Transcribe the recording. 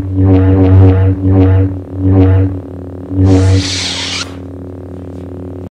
Thank you.